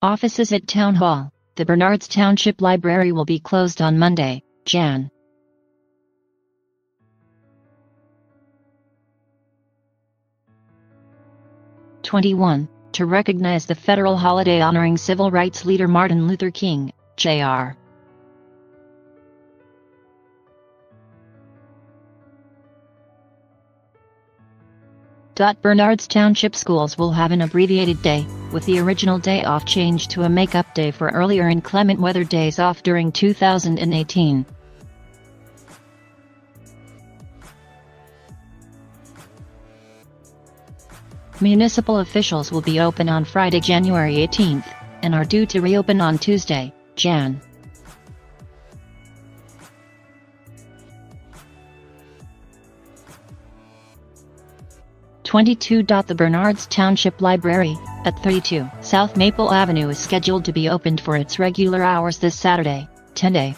Offices at Town Hall. The Bernards Township Library will be closed on Monday, Jan. 21. To recognize the federal holiday honoring civil rights leader Martin Luther King, Jr. Bernards Township schools will have an abbreviated day, with the original day off changed to a make-up day for earlier inclement weather days off during 2018. Municipal officials will be open on Friday, January 18th, and are due to reopen on Tuesday, Jan. Twenty-two. The Bernards Township Library, at 32 South Maple Avenue is scheduled to be opened for its regular hours this Saturday, 10 day.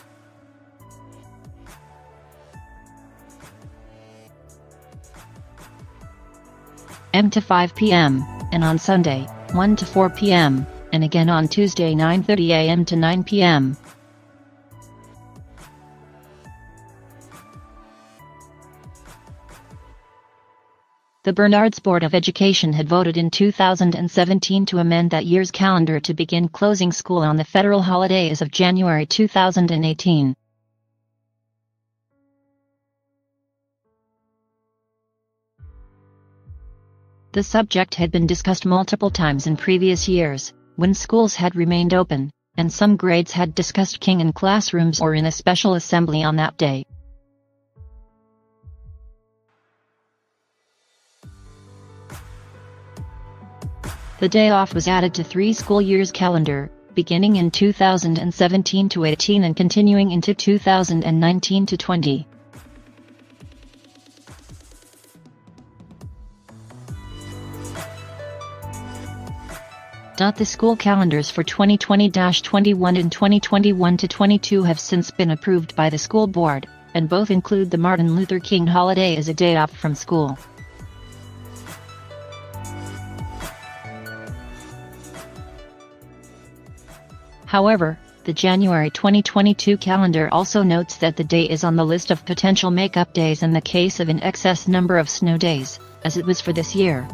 m to 5 p.m., and on Sunday, 1 to 4 p.m., and again on Tuesday 9.30 a.m. to 9 p.m. The Bernards Board of Education had voted in 2017 to amend that year's calendar to begin closing school on the federal holidays of January 2018. The subject had been discussed multiple times in previous years, when schools had remained open, and some grades had discussed King in classrooms or in a special assembly on that day. The day off was added to three school years calendar, beginning in 2017 to 18 and continuing into 2019 to 20. The school calendars for 2020-21 and 2021-22 have since been approved by the school board, and both include the Martin Luther King holiday as a day off from school. However, the January 2022 calendar also notes that the day is on the list of potential makeup days in the case of an excess number of snow days, as it was for this year.